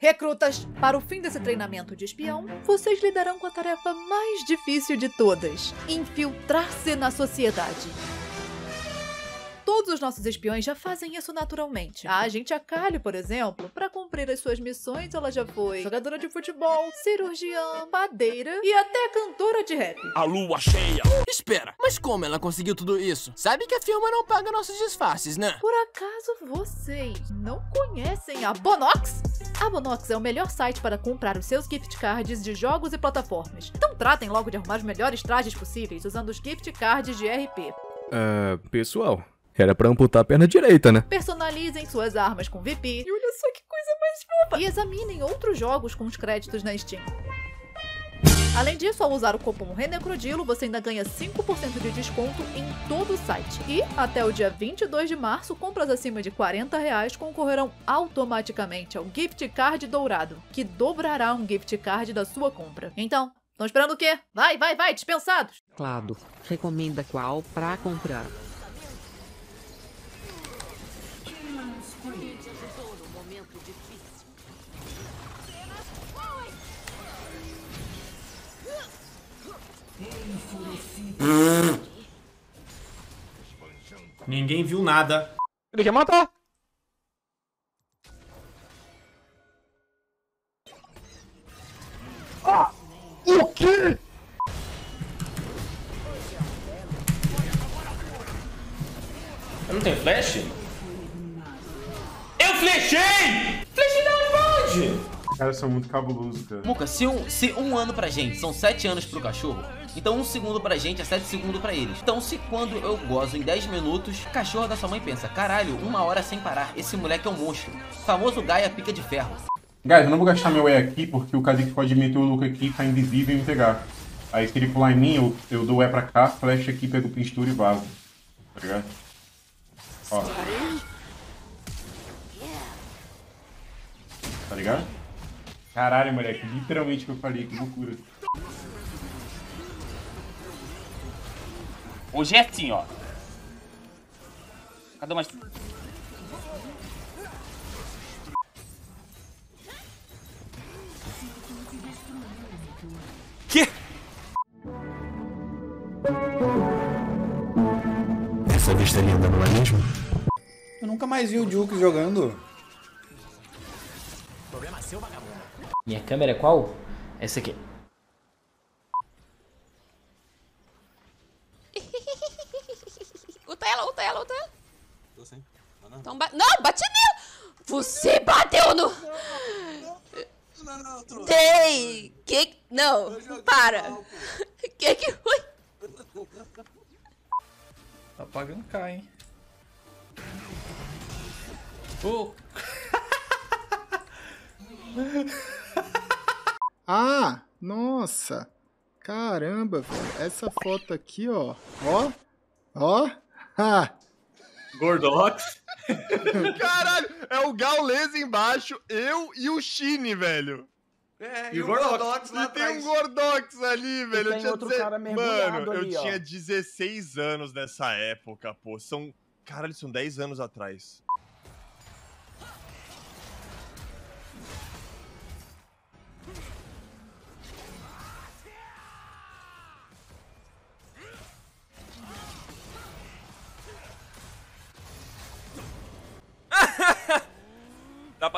Recrutas, para o fim desse treinamento de espião, vocês lidarão com a tarefa mais difícil de todas: infiltrar-se na sociedade. Todos os nossos espiões já fazem isso naturalmente. A agente Akali, por exemplo, para cumprir as suas missões, ela já foi jogadora de futebol, cirurgiã, padeira e até cantora de rap. A lua cheia. Espera, mas como ela conseguiu tudo isso? Sabe que a firma não paga nossos disfarces, né? Por acaso vocês não conhecem a Bonox? A Bonox é o melhor site para comprar os seus gift cards de jogos e plataformas. Então tratem logo de arrumar os melhores trajes possíveis usando os gift cards de RP. Ah, pessoal, era pra amputar a perna direita, né? Personalizem suas armas com VP. E olha só que coisa mais fofa! E examinem outros jogos com os créditos na Steam. Além disso, ao usar o cupom RENECRODILO, você ainda ganha 5% de desconto em todo o site. E, até o dia 22 de março, compras acima de 40 reais concorrerão automaticamente ao gift card dourado, que dobrará um gift card da sua compra. Então, estão esperando o quê? Vai, vai, vai, dispensados! Clado, recomenda qual pra comprar. Ninguém viu nada. Ele quer matar. Ah! O quê? Eu não tenho flash? Eu flechei! Flechei da onde? Os caras são muito cabulosos, cara. Muca, se um, se um ano pra gente são sete anos pro cachorro, então um segundo pra gente é sete segundos pra eles. Então se quando eu gozo em 10 minutos, cachorro da sua mãe pensa, caralho, uma hora sem parar, esse moleque é um monstro. Famoso Gaia pica de ferro. Guys, eu não vou gastar meu E aqui porque o Kazik pode meter o Luca aqui, tá invisível e me pegar. Aí se ele pular em mim, eu, eu dou E pra cá, flash aqui, pego o pinstura e vazo. Tá ligado? Ó. Tá ligado? Caralho, moleque, literalmente o que eu falei, que loucura. Hoje é assim, ó. Cadê mais? Que? Essa vista linda, não é mesmo? Eu nunca mais vi o Juke jogando. Minha câmera é qual? Essa aqui. Luta ela, luta ela, luta ela. Tô sem. Não, não. Então ba não, bate nele! Você bateu no... Não, não, trouxa. Dei! Que... Não, para! Que que foi? Tá pagando cá, hein? Oh. Ah, nossa. Caramba, velho. Essa foto aqui, ó. Ó. Ó. Ha. Gordox. Caralho, é o Gaules embaixo, eu e o Shine, velho. É, E o Gordox lá E tem um Gordox ali, velho. Eu tinha outro deze- cara mergulhado Mano, eu ali, ó. tinha 16 anos nessa época, pô. São. Caralho, são 10 anos atrás.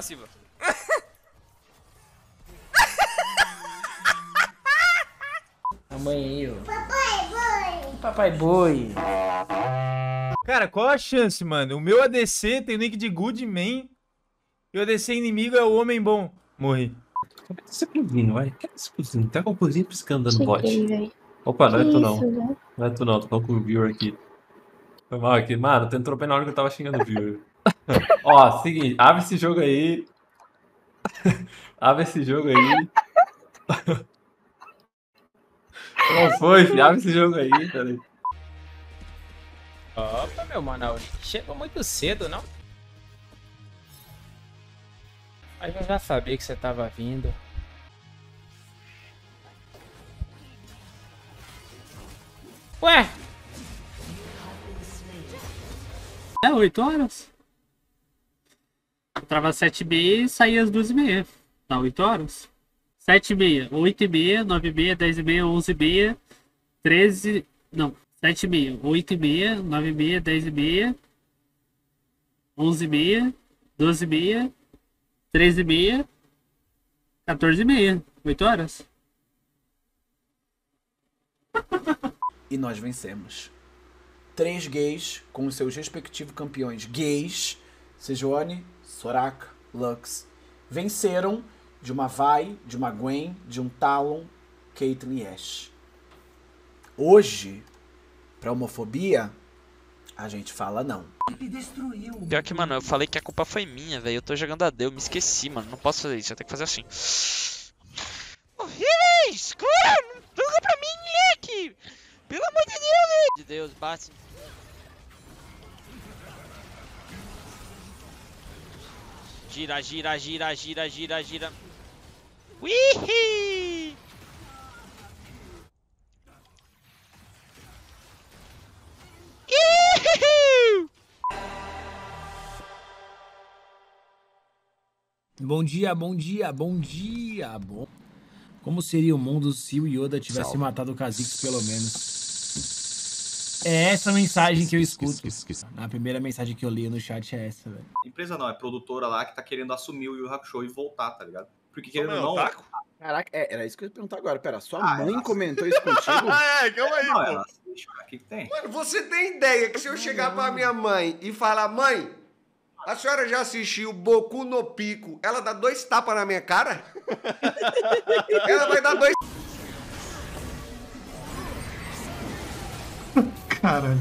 Passiva. A mãe aí, ó. Papai boi! Papai boi! Cara, qual a chance, mano? O meu ADC tem nick de Good Man e o ADC inimigo é o Homem Bom. Morri. Esse cozinho, vai. Que esse cozinho? Tá com o cozinho piscando dando bot. Opa, não é tu não. isso, velho? Não é tu não, tô com o viewer aqui. Foi mal aqui. Mano, tu entrou bem na hora que eu tava xingando o viewer. Ó, seguinte, abre esse jogo aí. abre esse jogo aí. Não foi, filho? Abre esse jogo aí, peraí. Opa, meu mano, chegou muito cedo, não? Mas eu já sabia que você tava vindo. Ué? É 8 horas. Eu trava 7 b e saía às 2 e meia. Tá 8 horas? 7 e meia, 8 e meia, 9 e meia, 10 e meia, 11 e meia, 13... Não, 7 e meia, 8 e meia, 9 e meia, 10 e meia, 11 e meia, 12 e meia, 13 e meia, 14 e meia. 8 horas? E nós vencemos. Três gays com seus respectivos campeões gays, Sejuani, Soraka, Lux, venceram de uma Vi, de uma Gwen, de um Talon, Caitlyn e Ashe. Hoje, pra homofobia, a gente fala não. Pior que, mano, eu falei que a culpa foi minha, velho. Eu tô jogando AD, eu me esqueci, mano. Não posso fazer isso, eu tenho que fazer assim. Horríveis! Cura! Joga pra mim, moleque! Pelo amor de Deus, velho! De Deus, bate. Gira, gira, gira, gira, gira, gira. Wihi! Bom dia, bom dia, bom dia, bom. Como seria o mundo se o Yoda tivesse Salve. matado o Kha'Zix, pelo menos? É essa a mensagem que eu escuto. A primeira mensagem que eu li no chat é essa, velho. Empresa não, é produtora lá que tá querendo assumir o Yu Hakusho e voltar, tá ligado? Porque querendo é, ou não. otaku? Caraca, é, era isso que eu ia perguntar agora. Pera, sua Ah, mãe ela- comentou isso contigo? é, calma aí, Não, pô. ela o que, que tem? Mano, você tem ideia que se eu chegar pra minha mãe e falar, mãe, a senhora já assistiu Boku no Pico, ela dá dois tapas na minha cara? ela vai dar dois. Caralho.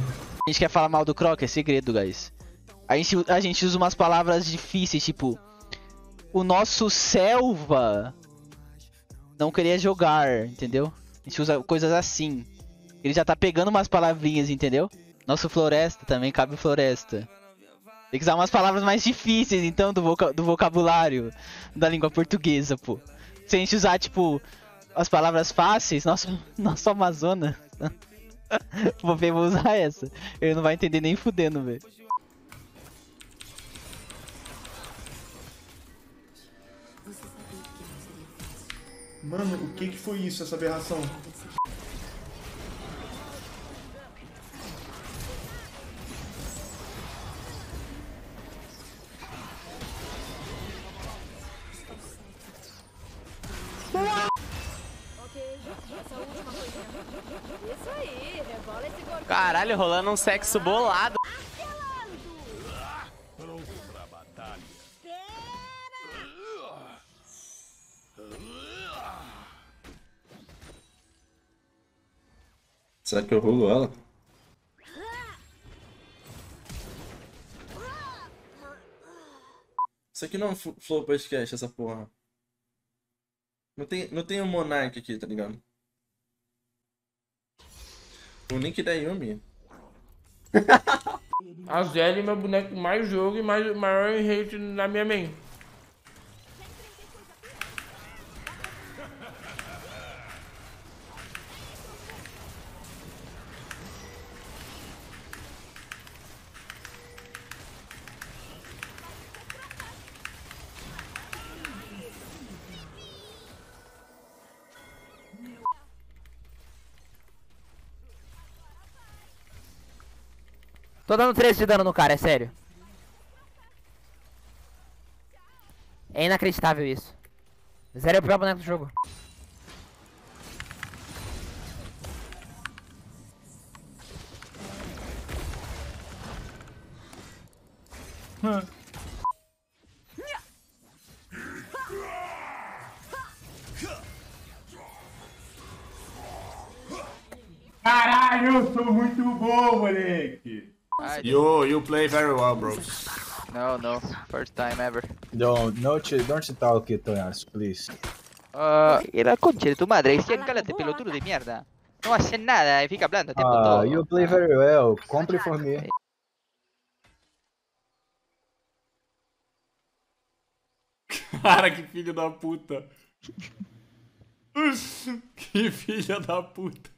A gente quer falar mal do Croc, é segredo, guys. A gente, a gente usa umas palavras difíceis, tipo. O nosso selva não queria jogar, entendeu? A gente usa coisas assim. Ele já tá pegando umas palavrinhas, entendeu? Nosso floresta também cabe floresta. Tem que usar umas palavras mais difíceis, então, do, voca- do vocabulário da língua portuguesa, pô. Se a gente usar, tipo, as palavras fáceis, nosso, nosso Amazonas. vou ver, vou usar essa. Ele não vai entender nem fudendo, velho. Mano, o que que foi isso, essa aberração? Caralho, rolando um sexo bolado. Será que eu rolo ela? Isso aqui não é um Fl- Flow Podcast, essa porra. Não tem, não tem um Monark aqui, tá ligado? O Nick da Yumi. A Zelly é meu boneco mais jogo e mais, maior hate na minha main. Tô dando 13 de dano no cara, é sério. É inacreditável isso. Zero é o pior boneco do jogo. Caralho, You, you play very well, bro. No, no, first time ever. Don't, don't, don't talk, Toyas, please. Uh, la concha de tu madre, Cien, cállate, pelotudo de mierda. No hace nada y fica hablando tiempo Ah, todo. you play very well. Compre for me. Cara, que filho da puta. que filha da puta.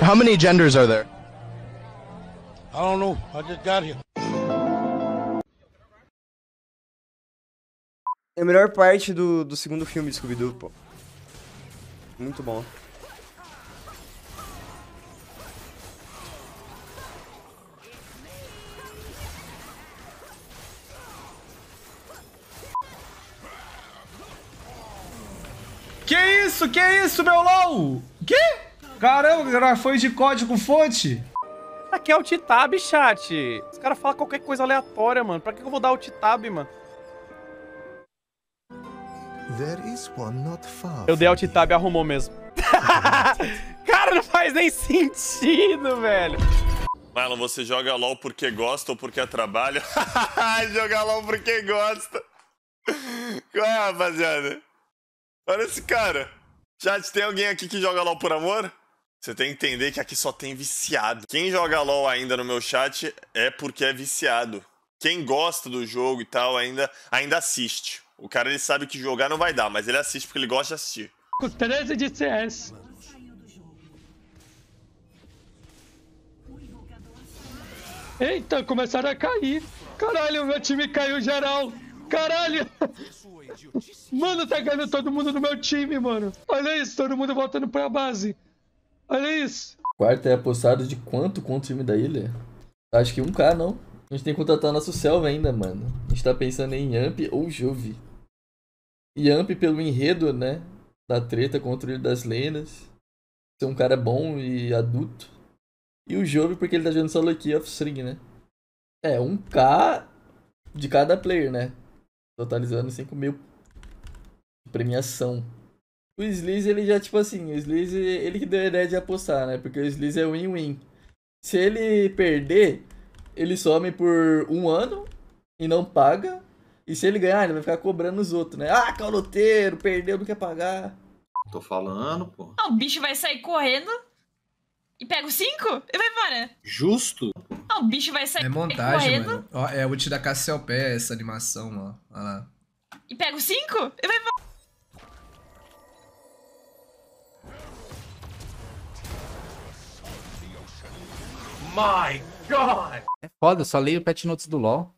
How many genders are there? I don't know. I just got here. É a melhor parte do, do segundo filme de Scooby-Doo, pô. Muito bom. Que isso? Que isso, meu LOL? Que? Caramba, cara, foi de código fonte. Aqui é o T-Tab, chat. Os caras falam qualquer coisa aleatória, mano. Pra que eu vou dar o T-Tab, mano? Eu dei alt tab e arrumou mesmo. Cara, não faz nem sentido, velho. Marlon, você joga LOL porque gosta ou porque é trabalho? Jogar LOL porque gosta. Qual é, rapaziada? Olha esse cara. Chat, tem alguém aqui que joga LOL por amor? Você tem que entender que aqui só tem viciado. Quem joga LOL ainda no meu chat é porque é viciado. Quem gosta do jogo e tal ainda, ainda assiste. O cara ele sabe que jogar não vai dar, mas ele assiste porque ele gosta de assistir. Com 13 de CS. Eita, começaram a cair. Caralho, meu time caiu geral. Caralho. Mano, tá ganhando todo mundo do meu time, mano. Olha isso, todo mundo voltando pra base. Olha isso. Quarto é apostado de quanto contra o time da ilha? Acho que 1k, não. A gente tem que contratar nosso Selva ainda, mano. A gente tá pensando em Yamp ou Juve. Yamp pelo enredo, né? Da treta contra o Ilha das Lendas. Ser um cara bom e adulto. E o Jove porque ele tá jogando solo aqui off-string, né? É, 1k de cada player, né? Totalizando 5 mil de premiação. O Sleaze, ele já, tipo assim, o Sleaze, ele que deu a ideia de apostar, né? Porque o Sleaze é win-win. Se ele perder, ele some por um ano e não paga. E se ele ganhar, ele vai ficar cobrando os outros, né? Ah, caloteiro, perdeu, não quer pagar. Tô falando, pô. Ah, o bicho vai sair correndo e pega o 5 e vai embora. Justo? Ah, o bicho vai sair É montagem, correndo mano. Ó, é ult da Cassiopeia essa animação, ó. Olha lá. e pega o 5 e vai embora. My God! É foda, eu só leio patch notes do LoL.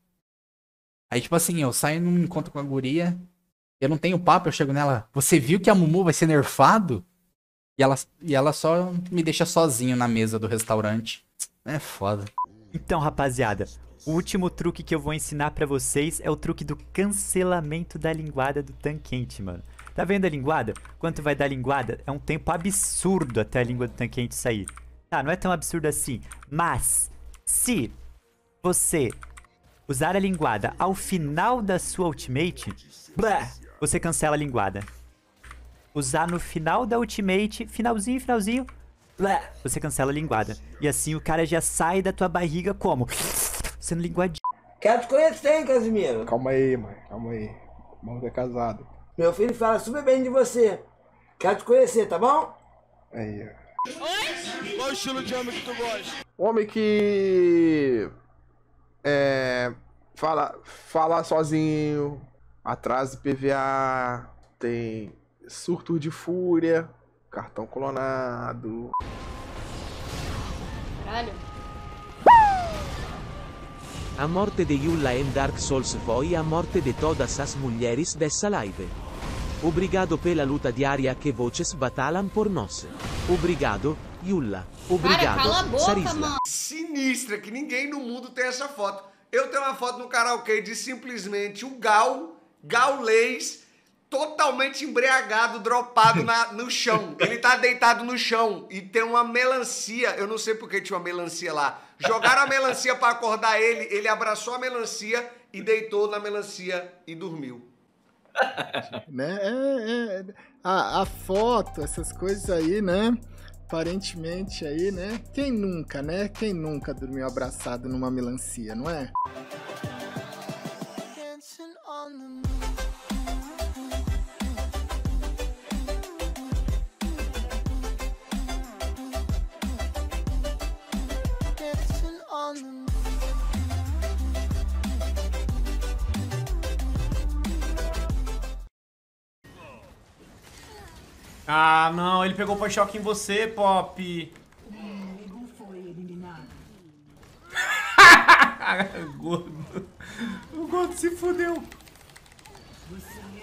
Aí, tipo assim, eu saio num encontro com a guria, eu não tenho papo, eu chego nela, você viu que a Mumu vai ser nerfado? E ela, e ela só me deixa sozinho na mesa do restaurante. É foda. Então, rapaziada, o último truque que eu vou ensinar pra vocês é o truque do cancelamento da linguada do tanquente, mano. Tá vendo a linguada? Quanto vai dar a linguada? É um tempo absurdo até a língua do tanquente sair. Tá, não é tão absurdo assim, mas se você usar a linguada ao final da sua ultimate, blá, você cancela a linguada. Usar no final da ultimate, finalzinho, finalzinho, blá, você cancela a linguada. E assim o cara já sai da tua barriga como? Sendo linguadinho. Quero te conhecer, hein, Casimiro? Calma aí, mãe. Calma aí. Vamos ver casado. Meu filho fala super bem de você. Quero te conhecer, tá bom? Aí, ó. Qual o estilo de homem que tu gosta? Homem que. É. Fala, fala sozinho, atrás do PVA, tem surto de fúria, cartão clonado. Caralho. A morte de Yulla em Dark Souls foi a morte de todas as mulheres dessa live. Obrigado pela luta diária que vocês batalham por nós. Obrigado, Yulla. Obrigado, Sarisla. Sinistra, que ninguém no mundo tem essa foto. Eu tenho uma foto no karaokê de simplesmente o Gal, Gaulês, totalmente embriagado, dropado na, no chão. Ele tá deitado no chão e tem uma melancia. Eu não sei porque tinha uma melancia lá. Jogaram a melancia pra acordar ele, ele abraçou a melancia e deitou na melancia e dormiu. né? É, é, a, a foto, essas coisas aí, né? Aparentemente aí, né? Quem nunca, né? Quem nunca dormiu abraçado numa melancia, não é? Ah, não, ele pegou o choque em você, Pop. Gordo. O gordo se fudeu. Você foi eliminado.